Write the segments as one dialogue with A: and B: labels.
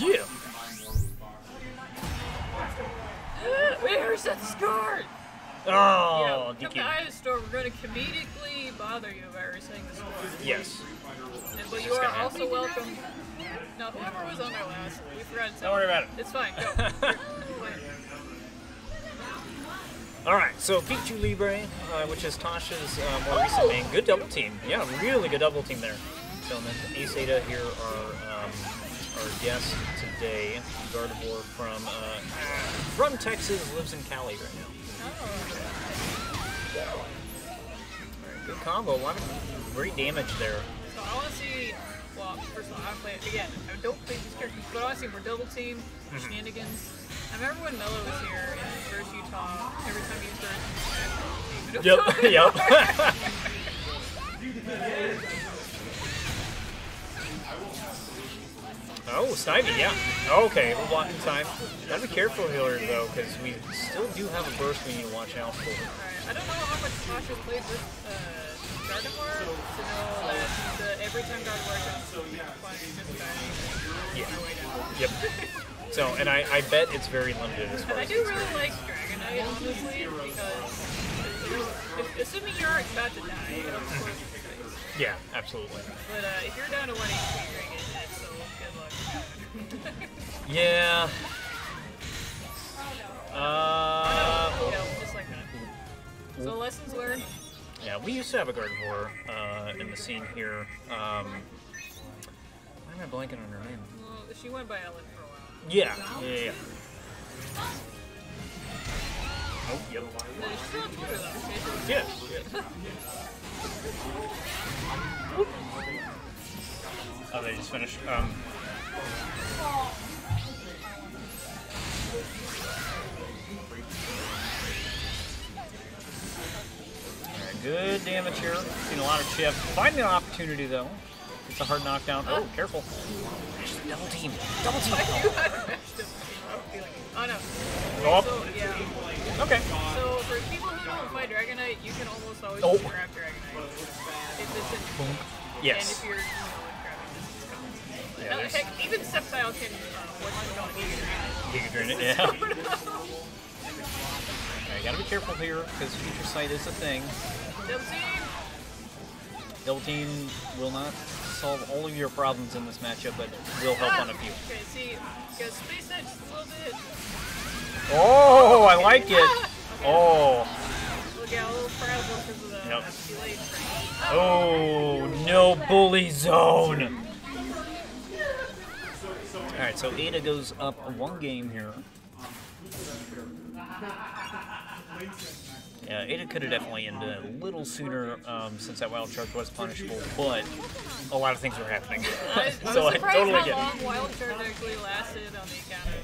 A: Yeah.
B: Where's that score?
A: Oh,
B: yeah, come
A: DQ.
B: to the store. We're going to comedically bother you by saying the score.
A: Yes.
B: And, but you are also
A: happen.
B: welcome. Now, whoever was on there last, we forgot to.
A: Don't worry about it.
B: It's fine. Go. Here, play it.
A: All right, so Pikachu Libre, uh, which is Tosh's uh, more recent main, good double team. Yeah, really good double team there. Then Ace Ada here are um, our guest today, Gardevoir from uh, from Texas, lives in Cali right now.
B: Oh,
A: right, good combo, a lot of great damage there.
B: So I want to see. Well, first of all, I play it again. I don't play these characters, but I want to see more double team
A: Mm-hmm.
B: shenanigans. I remember when Mello was here in first Utah. Every time he started,
A: Yep, yep. Oh, Snivy, yeah. Okay, we're blocking time. Gotta be careful here, though, because we still do have a burst we need to watch out for.
B: Alright, I don't know how much Tosh's played with uh, Gardevoir to know that the, every time Gardevoir comes playing
A: Yeah.
B: on our way down.
A: Yep. So, and I, I bet it's very limited as far
B: And I do really like Dragonite, honestly, because if, assuming you aren't about to die, it helps close your face.
A: Yeah, absolutely.
B: But uh, if you're down to 1 HP, you're gonna get hit, so good luck.
A: Yeah. Uh,
B: yeah, just like that. So lessons learned.
A: yeah, we used to have a Gardevoir uh, in the scene here. Um, why am I blanking on her name?
B: Well, she went by Ellen for a while.
A: Yeah, yeah, yeah. Oh, yep.
B: She's still on Twitter though. So
A: Yes. Oh, they just finished. Um, Alright, good damage here. Seen a lot of chip. Finding an opportunity though. It's a hard knockdown. Oh, careful. Double team. Double team.
B: Oh no.
A: Go up.
B: So, yeah.
A: Okay.
B: So for people who don't fight Dragonite, you can almost always
A: Oh.
B: just grab Dragonite. It's And
A: Yes.
B: if you're, you know, like grabbing.
A: Yeah,
B: No, heck, even Sceptile can, uh, what's it called, Giga
A: Drain it, yeah. Alright, gotta be careful here, because future sight is a thing.
B: Double team!
A: Double team will not solve all of your problems in this matchup, but will help
B: Ah,
A: on a few.
B: Okay, see, because Space Edge a little bit,
A: Oh, I like it.
B: Ah!
A: Oh,
B: look a little frazzled because of the
A: Yep. oh, no bully zone. All right, so Ada goes up one game here. Yeah, Ada could have definitely ended a little sooner um, since that wild charge was punishable, but a lot of things were happening.
B: I, I
A: so I
B: surprised
A: totally
B: how
A: get it.
B: long Wild Charge actually lasted on the account of.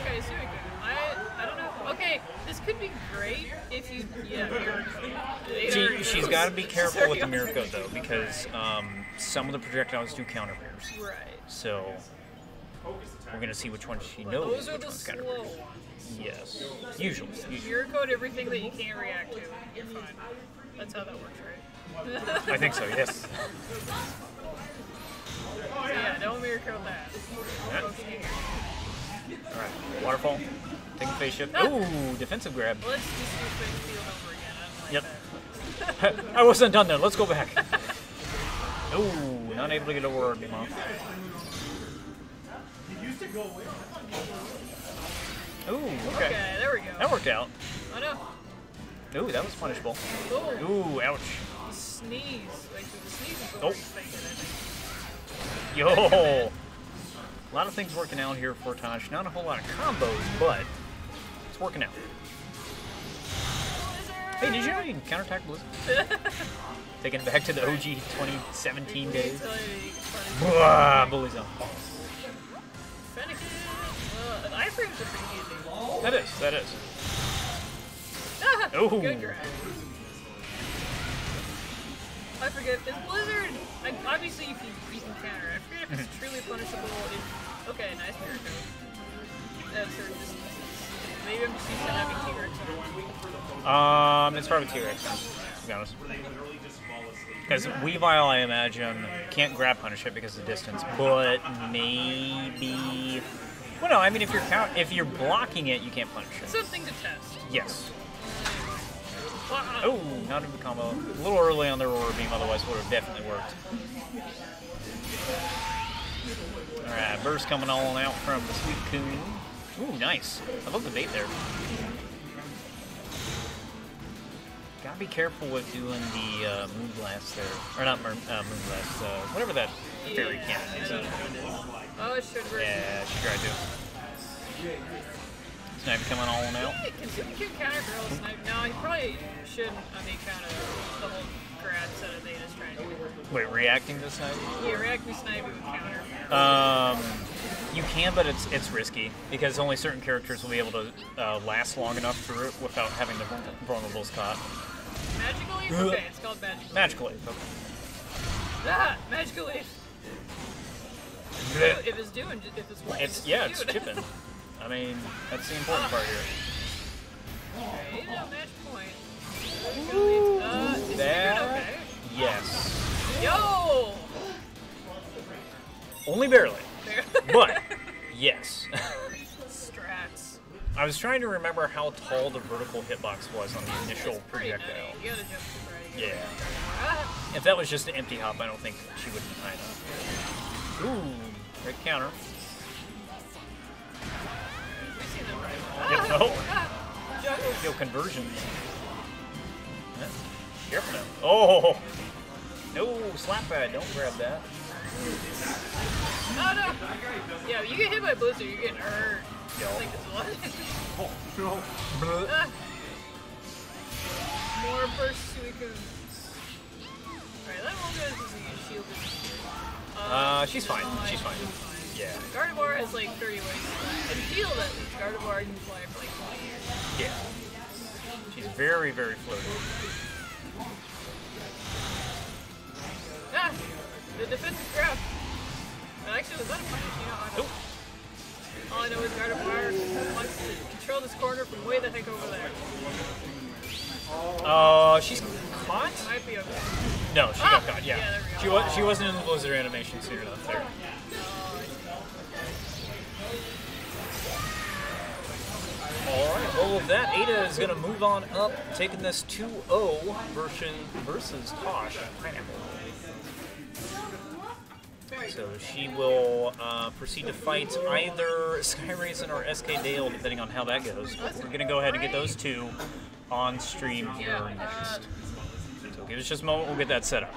B: Okay, Suicune. I I don't know. Okay, this could be great if you yeah.
A: She, she's got to be careful
B: Sorry,
A: with the code though, because um, some of the projectiles do counter mirrors.
B: Right.
A: So we're gonna see which one she knows
B: those are
A: which
B: the
A: one's
B: slow
A: counter
B: ones.
A: Yes, usually.
B: If
A: usually.
B: you code everything that you can't react to, you're fine. That's how that works, right?
A: I think so. Yes.
B: So yeah, don't Mirror Coat that.
A: Yeah.
B: Okay.
A: All right. Waterfall. Take a face shift.
B: Ah.
A: Ooh, defensive grab.
B: Let's just do Space Field over again. I don't like
A: Yep. I wasn't done there. Let's go back. Ooh, not able to get a word, Mom. Ooh, okay.
B: Okay, there we go.
A: That worked out.
B: Oh no.
A: Ooh, that was punishable.
B: Oh,
A: Ooh, ouch.
B: the sneeze. Like the sneeze is
A: Oh.
B: worst thing in it.
A: Yo! A lot of things working out here for Tosh. Not a whole lot of combos, but it's working out. Hey, did you know you can counterattack Blizzard? Taking it back to the OG 2017 days. Blah, bully zone.
B: Uh, iframes are pretty easy.
A: That is, that is.
B: Ah,
A: Ooh.
B: Good grab. I forget. Is Blizzard? Like, obviously, if you, you can counter. I forget if it's truly punishable. If, okay, nice Mirror Coat. At certain distances. Maybe I'm just used to having T-Rex on.
A: Um, it's probably T-Rex. Be honest. Because Weavile, I imagine, can't grab punish it because of distance, but maybe. Well, no, I mean if you're count, if you're blocking it, you can't punish it.
B: Something to test.
A: Yes. Oh, not a good combo. A little early on the Aurora Beam, otherwise would have definitely worked. Alright, Burst coming on out from the Sweet Coon. Ooh, nice. I love the bait there. Gotta be careful with doing the uh, Moonblast there. Or not Moon, uh, Moonblast, uh, whatever that fairy
B: Yeah.
A: cannon is.
B: Oh, it should work.
A: yeah, she tried to. Sniper coming on out.
B: Hey, Can Super counter girl snipe? No, he probably shouldn't have made counter the whole grad set of Theta's trying to do.
A: Wait, reacting to sniper?
B: Yeah, react me snipe with counter.
A: Um, you can, but it's it's risky because only certain characters will be able to uh, last long enough through it without having the vulnerables caught.
B: Magical? Okay, it's called magical leaf.
A: Magically. Okay.
B: Ah, magical leaf.
A: Blech.
B: If it's doing, if it's working,
A: It's yeah, it's chipping. I mean, that's the important part here.
B: Okay, no, match point. Magical. Uh,
A: That
B: okay?
A: yes,
B: Yo!
A: only barely,
B: There.
A: but yes. I was trying to remember how tall the vertical hitbox was on the initial projectile.
B: nutty. You gotta jump super high to get
A: Yeah.
B: Ah,
A: If that was just an empty hop, I don't think she would be high enough. Ooh, great counter.
B: we see them right.
A: Yep,
B: Ah,
A: no.
B: ah, juggle.
A: Yo, conversion. Yeah, Careful now. Oh! No, slap pad, don't grab that.
B: No, no. Yeah, you get hit by a blizzard, you're getting hurt.
A: Yo.
B: Like this one.
A: Blah.
B: Ah. More burst suicune. Alright, that one goes as a shield.
A: Uh, she's fine.
B: no,
A: She's fine.
B: she's
A: Yeah,
B: Gardevoir has like 30 ways. And field at least. Gardevoir can fly for like 20 years.
A: yeah. She's very, very floaty.
B: Ah! The defensive grab. Actually, was that a punish? You know, I don't
A: Nope.
B: All I know is Gardevoir wants to control this corner from way the heck over there.
A: Uh, she's caught?
B: Might be okay.
A: No, she
B: Ah!
A: got caught. Yeah,
B: Yeah, go.
A: she was. She wasn't in the blizzard animation soon enough there. All right. Well, with that, Ada is going to move on up, taking this 2-0 version versus Tosh Pineapple. So she will uh, proceed to fight either Sky Raisin or SK Dale, depending on how that goes. But we're going to go ahead and get those two on stream here next. So give us just a moment, we'll get that set up.